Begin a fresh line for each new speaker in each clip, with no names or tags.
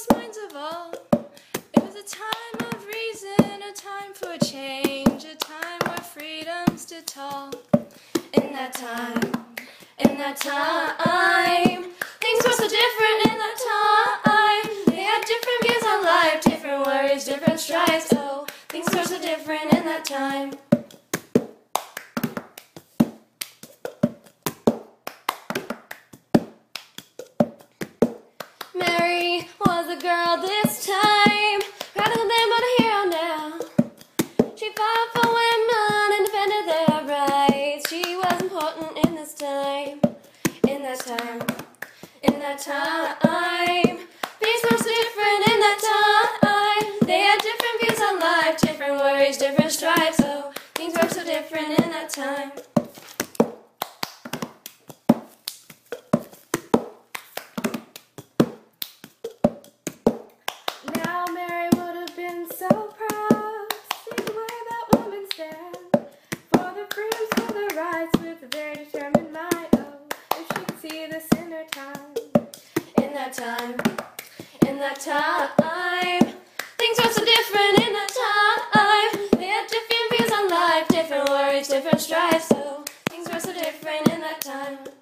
lowest minds of all. It was a time of reason, a time for change, a time where freedom stood tall. In that time, in that time, things were so different in that time. They had different views on life, different worries, different stripes. Oh, things were so different in that time. Girl this time, of them but a hero now. She fought for women and defended their rights. She was important in this time, in that time, in that time. Were so different in that time. They had different views on life, different worries, different stripes. Oh, things were so different in that time. So proud see the way that women stand for the freedoms, for the rights, with a very determined mind. Oh, if she could see this in her time, in that time, in that time, things were so different in that time. They had different views on life, different worries, different stripes. So things were so different in that time.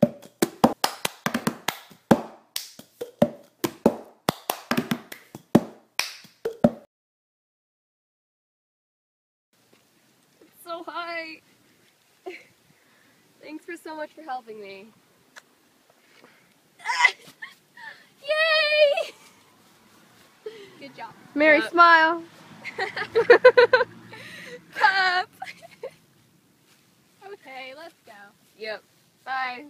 So high. Thanks for so much for helping me.
Yay!
Good job.
Mary,
Yep.
smile.
Cup. okay, let's go. Yep. Bye.